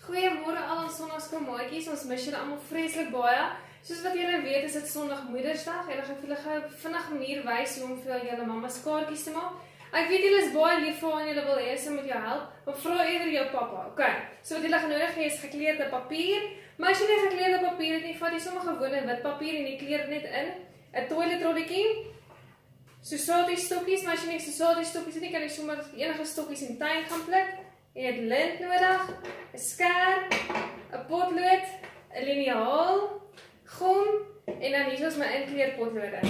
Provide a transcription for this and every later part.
Goeiemôre al ons sonnaarskomaatjies. Ons mis julle almal vreeslik baie. Soos wat julle weet, is dit Sondag Moedersdag en ek gaan vir julle gou vinnig 'n manier wys hoe om vir julle mamma se kaartjies te maak. Ek weet julle is baie lief vir haar en julle wil hê sy moet jou help, maar vra eerder jou pappa. OK. So wat julle gaan nodig hê is gekleurde papier. Maar as jy nie gekleurde papier het nie, vat jy sommer gewone wit papier en jy kleur dit net in. 'n Toiletrolletjie. So soortie stokkies, maar as jy nie so soortie stokkies het nie, kan jy sommer enige stokkies in tuin gaan pluk. Jy het lint nodig, 'n skerp, 'n potlood, 'n liniaal, gom en dan hier is my inkleurpotlode.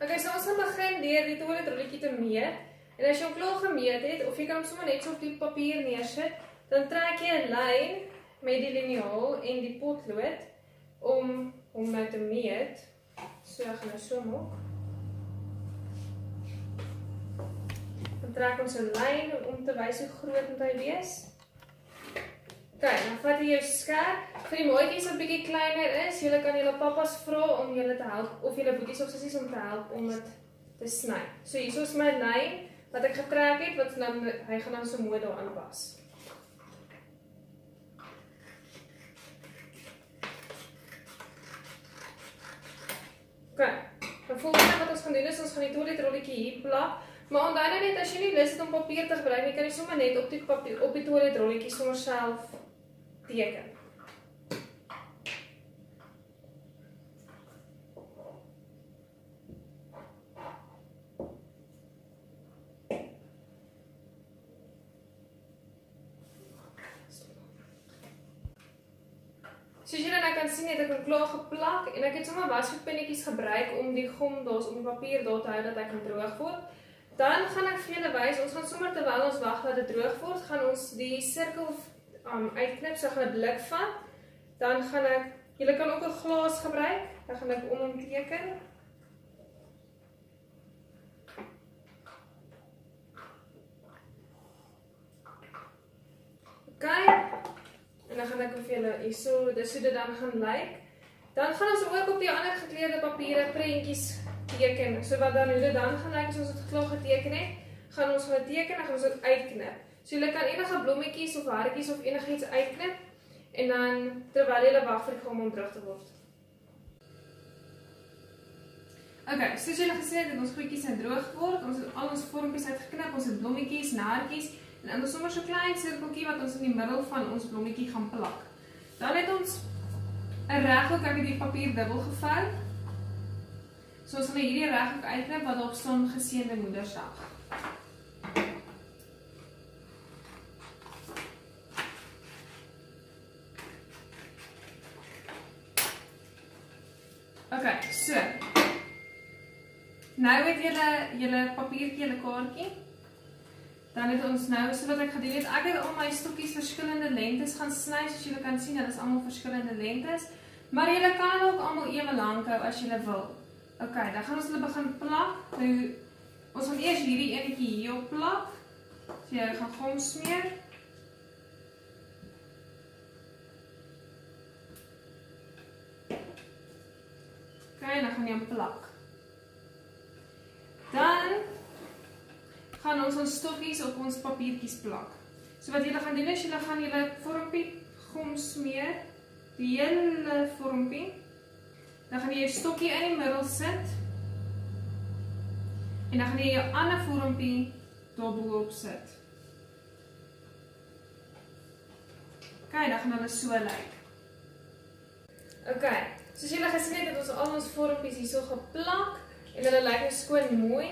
Okay, so ons gaan begin deur die toiletrolletjie te meet. En as jy hom klaar gemeet het of jy kan hom sommer net so op die papier neersit, dan trek jy 'n lyn met die liniaal en die potlood om hom nou te meet. So ek gaan nou so maak. Trek ons 'n lyn om te wys hoe groot moet hy wees. OK, dan vat jy jou skerp. Vir die maatjies wat bietjie kleiner is, julle kan julle pappas vra om julle te help of julle boeties of sissies om te help om dit te sny. So hier is my lyn wat ek getrek het wat nou hy gaan nou so mooi daaraan pas. OK. Dan volgende wat ons gaan doen is ons gaan die toiletrolletjie hier plak. Maar onthou nou net as jy nie lus het om papier te gebruik nie, kan jy sommer net op die papier op die toiletrolletjie sommer self teken. Soos julle nou kan sien, het ek hom klaar geplak en ek het sommer wasgoedpinnetjies gebruik om die gom daar's om die papier daar te hou dat hy kan droog word. Dan gaan ek vir julle wys, ons gaan sommer terwyl ons wag dat dit droog word, gaan ons die sirkel um uitknip, so gaan 'n blik vat. Dan gaan ek, julle kan ook 'n glas gebruik. Dan gaan ek om hom teken. OK. En dan gaan ek vir julle hierso, dis hoe dit dan gaan lyk. Dan gaan ons ook op die ander gekleurde papiere prentjies teken. So wat dan hoe dit dan gaan lyk as ons dit klaar geteken het, gaan ons gaan teken en gaan ons dit uitknip. So jy kan enige blommetjies of hartjies of enigiets uitknip en dan terwyl jy wag vir die gom om terug te word. Okay, soos julle gesê het, het ons goedjies nou droog geword. Ons het al ons vormpies uitgeknip. Ons het blommetjies, naartjies en dan sommer so klein sirkeltjie wat ons in die middel van ons blommetjie gaan plak. Dan het ons 'n reghoek uit die papier dubbel gevou So ons gaan hierdie reghoek uitknip wat op staan geseënde Moedersdag. OK, so. Nou het julle julle papiertjie, julle kaartjie. Dan het ons nou so wat ek gedoen het, ek het al my stokkies verskillende lengtes gaan sny, soos julle kan sien, hulle is almal verskillende lengtes. Maar julle kan ook almal ewe lank hou as julle wil. OK, dan gaan ons hulle begin plak. Nou ons gaan eers hierdie enetjie hier op plak. So jy gaan gom smeer. OK, dan gaan jy hom plak. Dan gaan ons ons stokkies op ons papiertjies plak. So wat julle gaan doen is julle gaan julle vormpie gom smeer, die hele vormpie Dan gaan jy jou stokkie in die middel sit. En dan gaan jy jou ander vormpie daarbo-op sit. OK, dan gaan hulle so lyk. OK. Soos julle gesien het, het ons al ons vormpies hierso geplak en hulle lyk nou skoon mooi.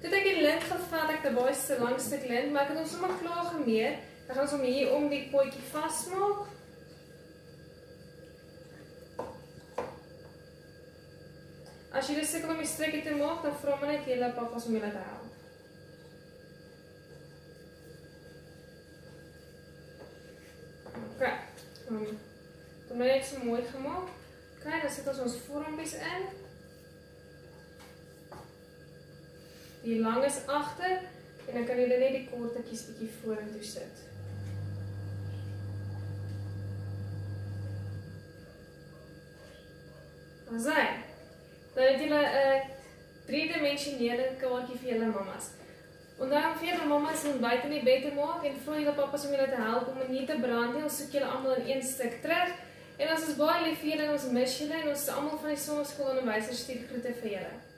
Toe ek die lint gevat, ek het baie se lang stuk lint, maar ek het hom sommer klaar gemeet. Dan gaan ons hom hier om die potjie vasmaak. As jy sukkel om die strikkie te maak, dan vra my net julle pappas om julle te help. OK. Um, dan moet ek so mooi gemaak. OK, dan sit ons vormpies in. Die lang is agter en dan kan jy net die kortetjies bietjie vorentoe sit. Asai. Dan het julle 'n driedimensionele kaartjie vir julle mammas. Onthou om vir julle mammas om buite in die bed te maak en vra julle pappas om julle te help om nie te brand nie. Ons soek julle almal in een stuk terug. En ons is baie lief vir julle en ons mis julle en ons almal van die sonneskool onderwysers stuur groete vir julle.